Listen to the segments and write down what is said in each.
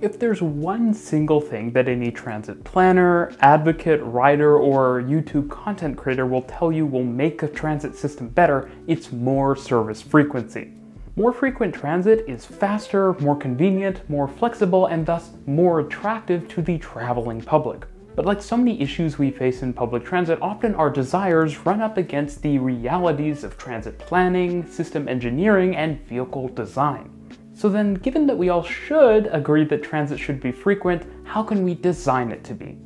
If there's one single thing that any transit planner, advocate, writer, or YouTube content creator will tell you will make a transit system better, it's more service frequency. More frequent transit is faster, more convenient, more flexible, and thus more attractive to the traveling public. But like so many issues we face in public transit, often our desires run up against the realities of transit planning, system engineering, and vehicle design. So then, given that we all should agree that transit should be frequent, how can we design it to be?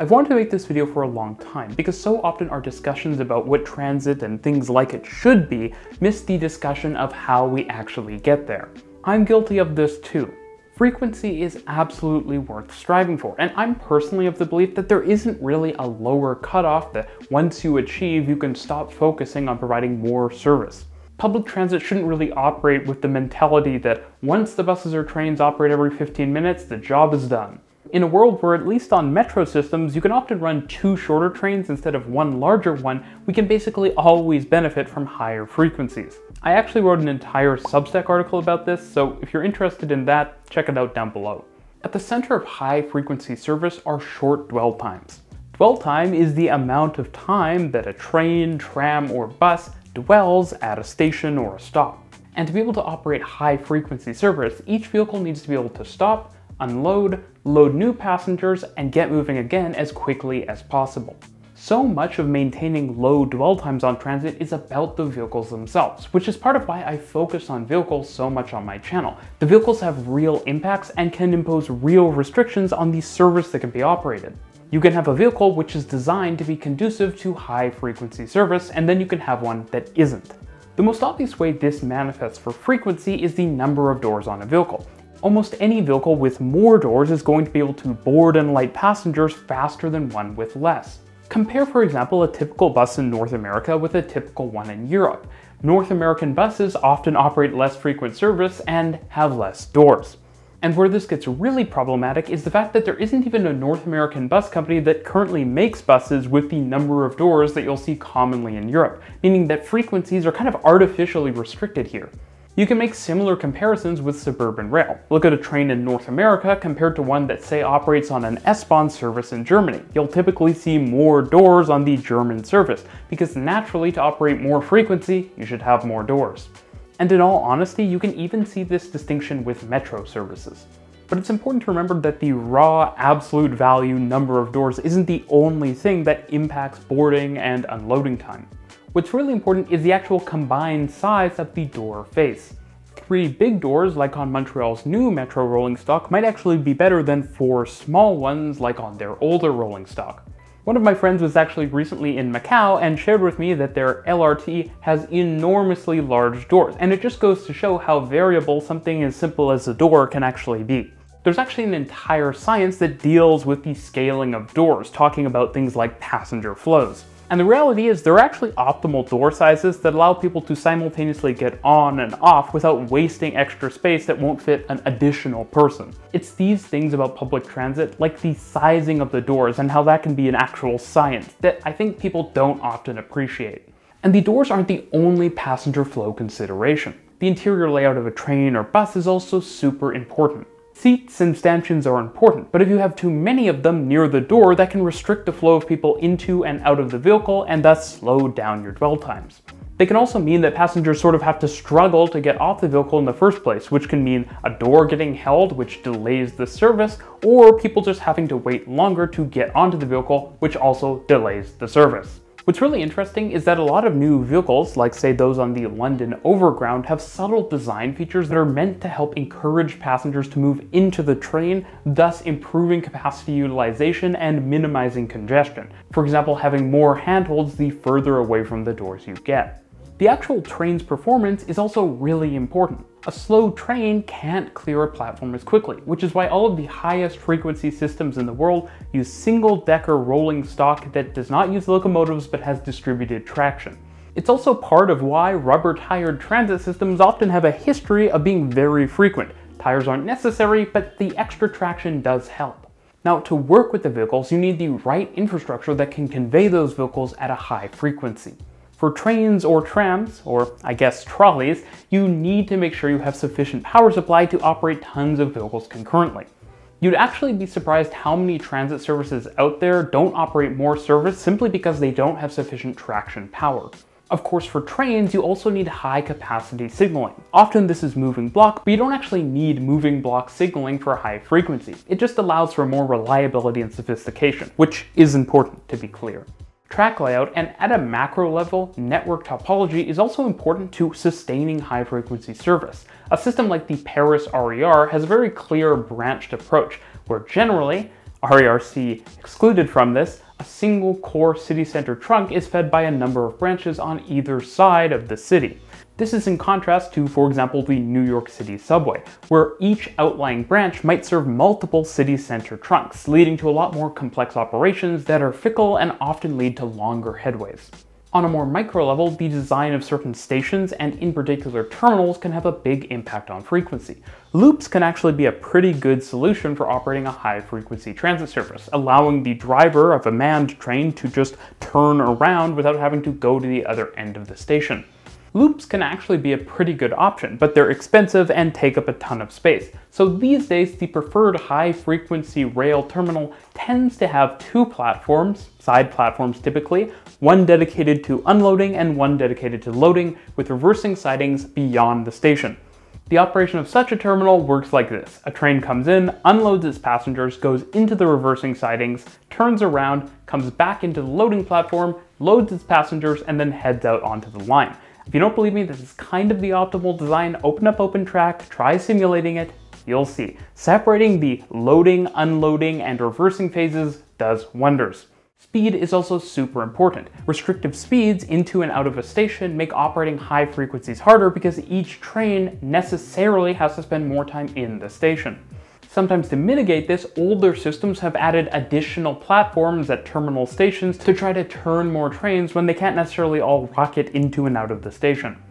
I've wanted to make this video for a long time because so often our discussions about what transit and things like it should be miss the discussion of how we actually get there. I'm guilty of this too. Frequency is absolutely worth striving for, and I'm personally of the belief that there isn't really a lower cutoff that once you achieve, you can stop focusing on providing more service. Public transit shouldn't really operate with the mentality that once the buses or trains operate every 15 minutes, the job is done. In a world where, at least on metro systems, you can often run two shorter trains instead of one larger one, we can basically always benefit from higher frequencies. I actually wrote an entire Substack article about this, so if you're interested in that, check it out down below. At the center of high frequency service are short dwell times. Dwell time is the amount of time that a train, tram, or bus dwells at a station or a stop. And to be able to operate high frequency service, each vehicle needs to be able to stop, unload, load new passengers, and get moving again as quickly as possible. So much of maintaining low dwell times on transit is about the vehicles themselves, which is part of why I focus on vehicles so much on my channel. The vehicles have real impacts and can impose real restrictions on the service that can be operated. You can have a vehicle which is designed to be conducive to high frequency service, and then you can have one that isn't. The most obvious way this manifests for frequency is the number of doors on a vehicle. Almost any vehicle with more doors is going to be able to board and light passengers faster than one with less. Compare, for example, a typical bus in North America with a typical one in Europe. North American buses often operate less frequent service and have less doors. And where this gets really problematic is the fact that there isn't even a North American bus company that currently makes buses with the number of doors that you'll see commonly in Europe, meaning that frequencies are kind of artificially restricted here. You can make similar comparisons with suburban rail. Look at a train in North America compared to one that say operates on an S-Bahn service in Germany. You'll typically see more doors on the German service, because naturally to operate more frequency, you should have more doors. And in all honesty, you can even see this distinction with metro services. But it's important to remember that the raw absolute value number of doors isn't the only thing that impacts boarding and unloading time. What's really important is the actual combined size of the door face. Three big doors, like on Montreal's new metro rolling stock, might actually be better than four small ones, like on their older rolling stock. One of my friends was actually recently in Macau and shared with me that their LRT has enormously large doors, and it just goes to show how variable something as simple as a door can actually be. There's actually an entire science that deals with the scaling of doors, talking about things like passenger flows. And the reality is there are actually optimal door sizes that allow people to simultaneously get on and off without wasting extra space that won't fit an additional person. It's these things about public transit, like the sizing of the doors and how that can be an actual science, that I think people don't often appreciate. And the doors aren't the only passenger flow consideration. The interior layout of a train or bus is also super important. Seats and stanchions are important, but if you have too many of them near the door, that can restrict the flow of people into and out of the vehicle and thus slow down your dwell times. They can also mean that passengers sort of have to struggle to get off the vehicle in the first place, which can mean a door getting held, which delays the service, or people just having to wait longer to get onto the vehicle, which also delays the service. What's really interesting is that a lot of new vehicles, like say those on the London Overground, have subtle design features that are meant to help encourage passengers to move into the train, thus improving capacity utilization and minimizing congestion. For example, having more handholds the further away from the doors you get. The actual train's performance is also really important. A slow train can't clear a platform as quickly, which is why all of the highest frequency systems in the world use single-decker rolling stock that does not use locomotives but has distributed traction. It's also part of why rubber-tired transit systems often have a history of being very frequent. Tires aren't necessary, but the extra traction does help. Now, to work with the vehicles, you need the right infrastructure that can convey those vehicles at a high frequency. For trains or trams, or I guess trolleys, you need to make sure you have sufficient power supply to operate tons of vehicles concurrently. You'd actually be surprised how many transit services out there don't operate more service simply because they don't have sufficient traction power. Of course, for trains, you also need high capacity signaling. Often this is moving block, but you don't actually need moving block signaling for high frequency. It just allows for more reliability and sophistication, which is important to be clear. Track layout and at a macro level, network topology is also important to sustaining high frequency service. A system like the Paris RER has a very clear branched approach, where generally, RER C excluded from this, a single core city center trunk is fed by a number of branches on either side of the city. This is in contrast to, for example, the New York City subway, where each outlying branch might serve multiple city center trunks, leading to a lot more complex operations that are fickle and often lead to longer headways. On a more micro level, the design of certain stations and in particular terminals can have a big impact on frequency. Loops can actually be a pretty good solution for operating a high frequency transit service, allowing the driver of a manned train to just turn around without having to go to the other end of the station. Loops can actually be a pretty good option, but they're expensive and take up a ton of space. So these days, the preferred high frequency rail terminal tends to have two platforms, side platforms typically, one dedicated to unloading and one dedicated to loading, with reversing sidings beyond the station. The operation of such a terminal works like this. A train comes in, unloads its passengers, goes into the reversing sidings, turns around, comes back into the loading platform, loads its passengers, and then heads out onto the line. If you don't believe me, this is kind of the optimal design. Open up OpenTrack, try simulating it, you'll see. Separating the loading, unloading, and reversing phases does wonders. Speed is also super important. Restrictive speeds into and out of a station make operating high frequencies harder because each train necessarily has to spend more time in the station. Sometimes to mitigate this, older systems have added additional platforms at terminal stations to try to turn more trains when they can't necessarily all rocket into and out of the station.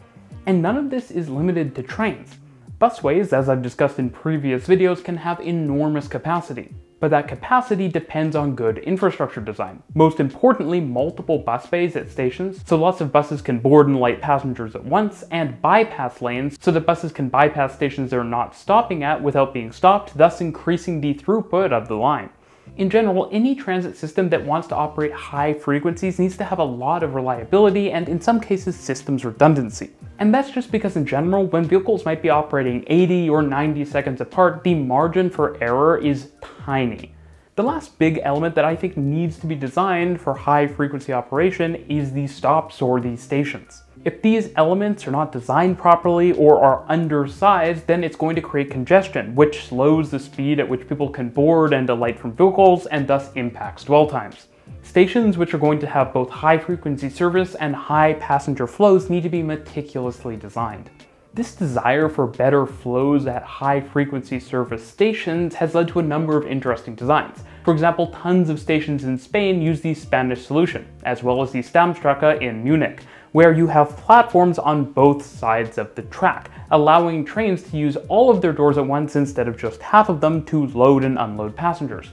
And none of this is limited to trains. Busways, as I've discussed in previous videos, can have enormous capacity but that capacity depends on good infrastructure design. Most importantly, multiple bus bays at stations, so lots of buses can board and light passengers at once, and bypass lanes, so that buses can bypass stations they're not stopping at without being stopped, thus increasing the throughput of the line. In general, any transit system that wants to operate high frequencies needs to have a lot of reliability and in some cases systems redundancy. And that's just because in general, when vehicles might be operating 80 or 90 seconds apart, the margin for error is tiny. The last big element that I think needs to be designed for high frequency operation is the stops or the stations. If these elements are not designed properly or are undersized, then it's going to create congestion, which slows the speed at which people can board and alight from vehicles and thus impacts dwell times. Stations which are going to have both high frequency service and high passenger flows need to be meticulously designed. This desire for better flows at high frequency service stations has led to a number of interesting designs. For example, tons of stations in Spain use the Spanish solution, as well as the Stammstrecke in Munich, where you have platforms on both sides of the track, allowing trains to use all of their doors at once instead of just half of them to load and unload passengers.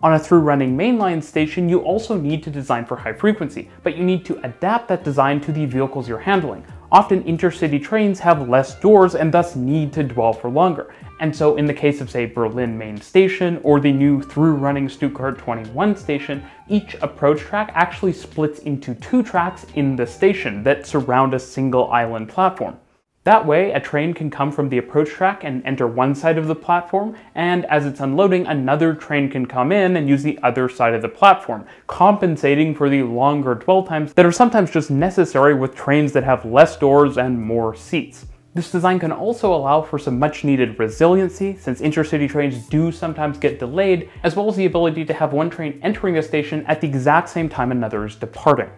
On a through-running mainline station, you also need to design for high frequency, but you need to adapt that design to the vehicles you're handling. Often intercity trains have less doors and thus need to dwell for longer, and so in the case of say Berlin main station or the new through running Stuttgart 21 station, each approach track actually splits into two tracks in the station that surround a single island platform. That way, a train can come from the approach track and enter one side of the platform, and as it's unloading, another train can come in and use the other side of the platform, compensating for the longer dwell times that are sometimes just necessary with trains that have less doors and more seats. This design can also allow for some much needed resiliency, since intercity trains do sometimes get delayed, as well as the ability to have one train entering a station at the exact same time another is departing.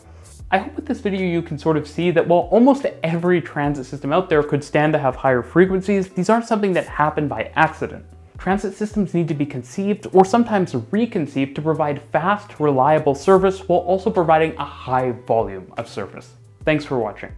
I hope with this video you can sort of see that while almost every transit system out there could stand to have higher frequencies, these aren't something that happen by accident. Transit systems need to be conceived or sometimes reconceived to provide fast, reliable service while also providing a high volume of service. Thanks for watching.